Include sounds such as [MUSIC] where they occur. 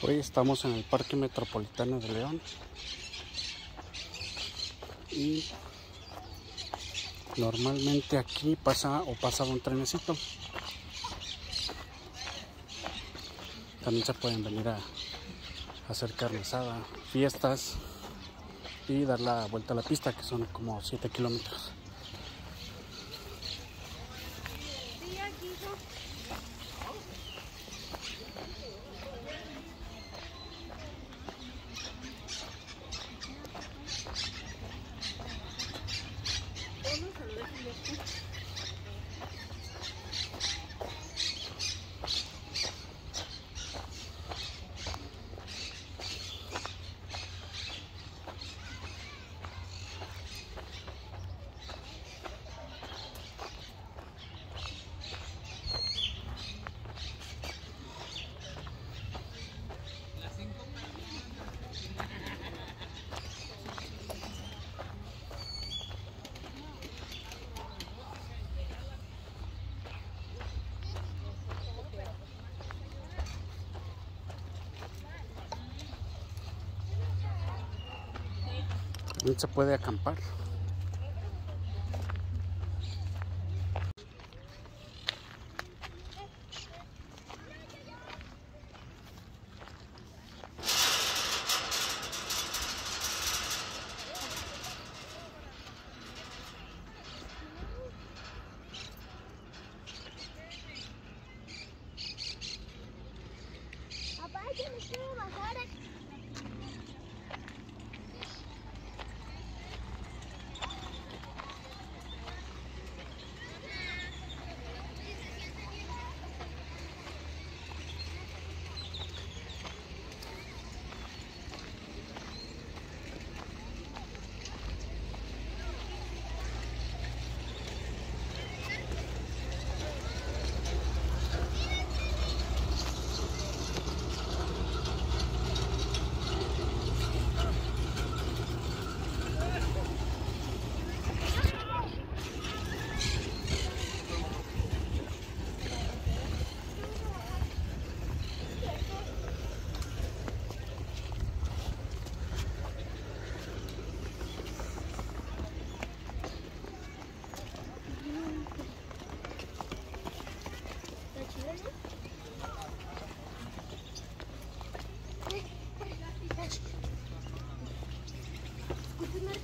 Hoy estamos en el Parque Metropolitano de León y normalmente aquí pasa o pasaba un trenecito. También se pueden venir a, hacer carne asada, fiestas y dar la vuelta a la pista que son como 7 kilómetros. Thank [LAUGHS] you. Se puede acampar. Papá, yo me quiero bajar aquí.